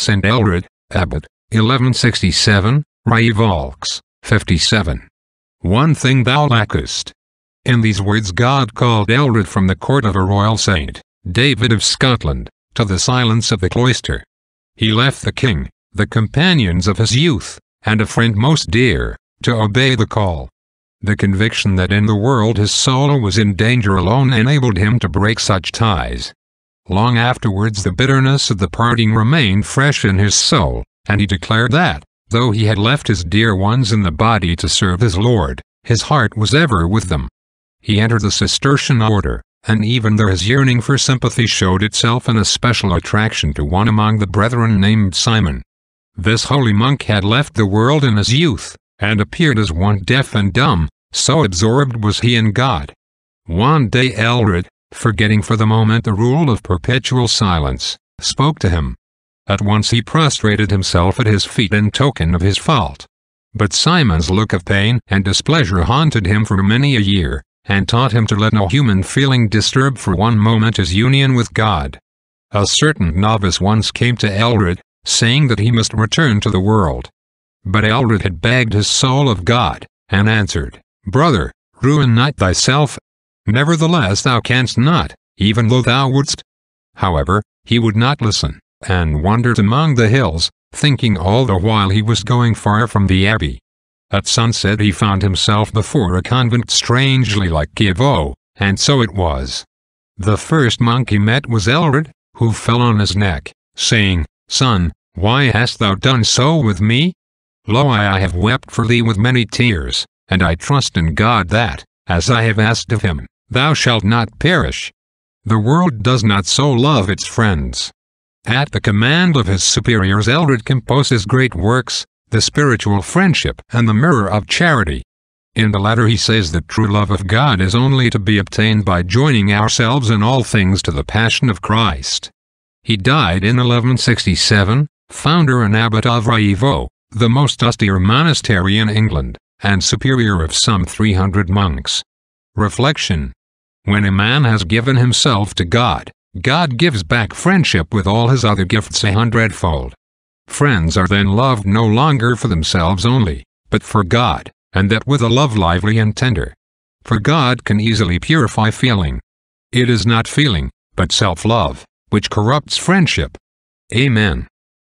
St. Aelred, Abbot, 1167, Rievaulx, 57. One thing thou lackest. In these words God called Aelred from the court of a royal saint, David of Scotland, to the silence of the cloister. He left the king, the companions of his youth, and a friend most dear, to obey the call. The conviction that in the world his soul was in danger alone enabled him to break such ties. Long afterwards the bitterness of the parting remained fresh in his soul, and he declared that, though he had left his dear ones in the body to serve his Lord, his heart was ever with them. He entered the Cistercian order, and even there his yearning for sympathy showed itself in a special attraction to one among the brethren named Simon. This holy monk had left the world in his youth, and appeared as one deaf and dumb, so absorbed was he in God. One day Aelred, forgetting for the moment the rule of perpetual silence, spoke to him. At once he prostrated himself at his feet in token of his fault. But Simon's look of pain and displeasure haunted him for many a year, and taught him to let no human feeling disturb for one moment his union with God. A certain novice once came to Aelred, saying that he must return to the world. But Aelred had begged his soul of God, and answered, Brother, ruin not thyself. Nevertheless thou canst not, even though thou wouldst. However, he would not listen, and wandered among the hills, thinking all the while he was going far from the abbey. At sunset he found himself before a convent strangely like Rievaulx, and so it was. The first monk he met was Aelred, who fell on his neck, saying, Son, why hast thou done so with me? Lo I have wept for thee with many tears, and I trust in God that, as I have asked of him, thou shalt not perish. The world does not so love its friends. At the command of his superiors Aelred composes great works, the spiritual friendship and the mirror of charity. In the latter he says that true love of God is only to be obtained by joining ourselves in all things to the passion of Christ. He died in 1167, founder and abbot of Rievaulx, the most austere monastery in England, and superior of some 300 monks. Reflection When a man has given himself to God, God gives back friendship with all his other gifts a hundredfold. Friends are then loved no longer for themselves only, but for God, and that with a love lively and tender. For God can easily purify feeling. It is not feeling, but self-love, which corrupts friendship. Amen.